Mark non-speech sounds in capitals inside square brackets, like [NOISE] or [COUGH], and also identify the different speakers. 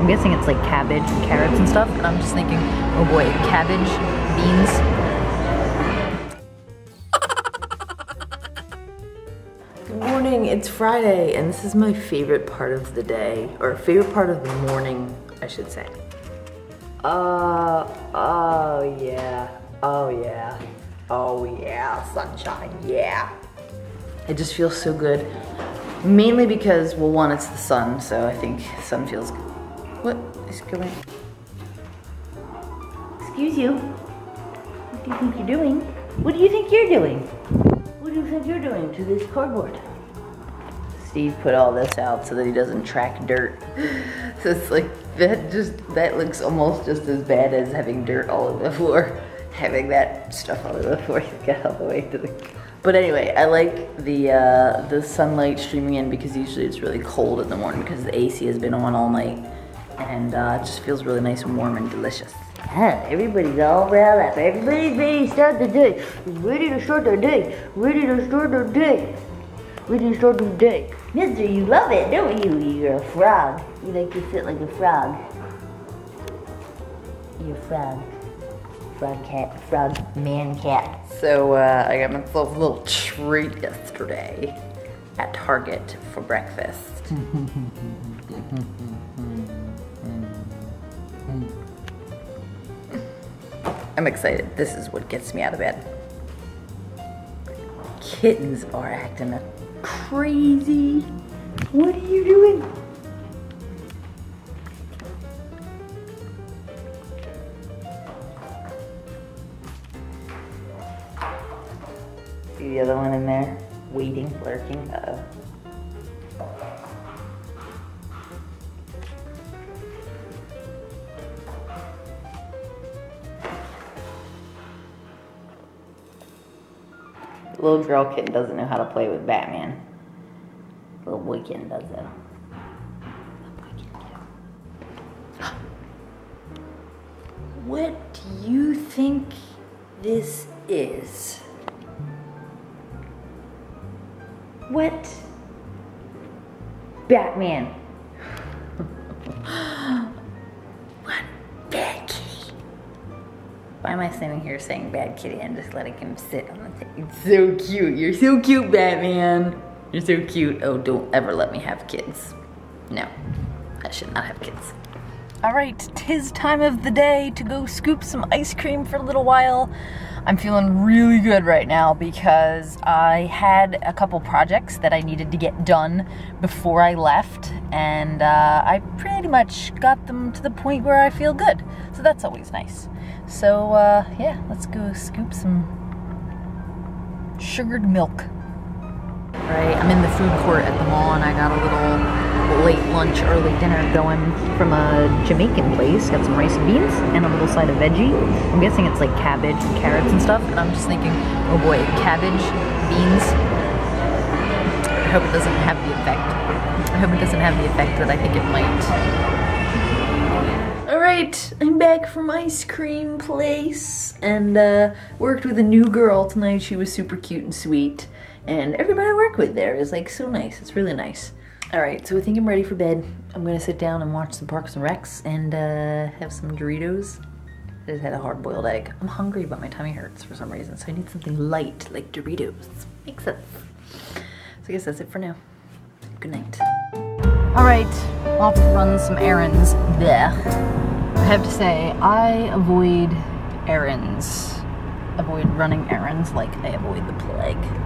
Speaker 1: I'm guessing it's like cabbage and carrots and stuff. And I'm just thinking, oh boy, cabbage, beans.
Speaker 2: Good morning, it's Friday, and this is my favorite part of the day, or favorite part of the morning, I should say. Uh, oh yeah, oh yeah, oh yeah, sunshine, yeah. It just feels so good. Mainly because, well, one, it's the sun, so I think sun feels good. What is going Excuse you. What do you think you're doing? What do you think you're doing? What do you think you're doing to this cardboard? Steve put all this out so that he doesn't track dirt. [LAUGHS] so it's like, that just, that looks almost just as bad as having dirt all over the floor. [LAUGHS] Having that stuff all over the floor, [LAUGHS] you get all the way to the but anyway, I like the uh, the sunlight streaming in because usually it's really cold in the morning because the AC has been on all night. And uh, it just feels really nice and warm and delicious.
Speaker 3: Yeah, everybody's all riled up. Everybody's ready to start the day. Ready to start their day. Ready to start their day. Ready to start their day. Mister, you love it, don't you? You're a frog. You like to sit like a frog. You're a frog. Frog cat. Frog man cat.
Speaker 2: So uh, I got myself a little treat yesterday at Target for breakfast. [LAUGHS] I'm excited. This is what gets me out of bed. Kittens are acting crazy. What are you doing? See the other one in there? Waiting, lurking. Uh oh. Little girl kitten doesn't know how to play with Batman. Little boy kitten does though. What do you think this is? What? Batman. Why am I standing here saying bad kitty and just letting him sit on the thing? It's so cute. You're so cute, Batman. You're so cute. Oh, don't ever let me have kids. No, I should not have kids.
Speaker 1: All right, tis time of the day to go scoop some ice cream for a little while. I'm feeling really good right now because I had a couple projects that I needed to get done before I left, and uh, I pretty much got them to the point where I feel good. So that's always nice. So, uh, yeah, let's go scoop some sugared milk. Right, I'm in the food court at the mall, and I got a little late lunch, early dinner going from a Jamaican place. Got some rice and beans and a little side of veggie. I'm guessing it's like cabbage and carrots and stuff. And I'm just thinking, oh boy, cabbage, beans. I hope it doesn't have the effect. I hope it doesn't have the effect that I think it might. Alright, I'm back from ice cream place and uh, worked with a new girl tonight. She was super cute and sweet. And everybody I work with there is like so nice. It's really nice. All right, so I think I'm ready for bed. I'm gonna sit down and watch some Parks and Recs and uh, have some Doritos. I just had a hard-boiled egg. I'm hungry, but my tummy hurts for some reason, so I need something light, like Doritos. Makes sense. So I guess that's it for now. Good night. All right, off to run some errands. There. Have to say, I avoid errands. Avoid running errands like I avoid the plague.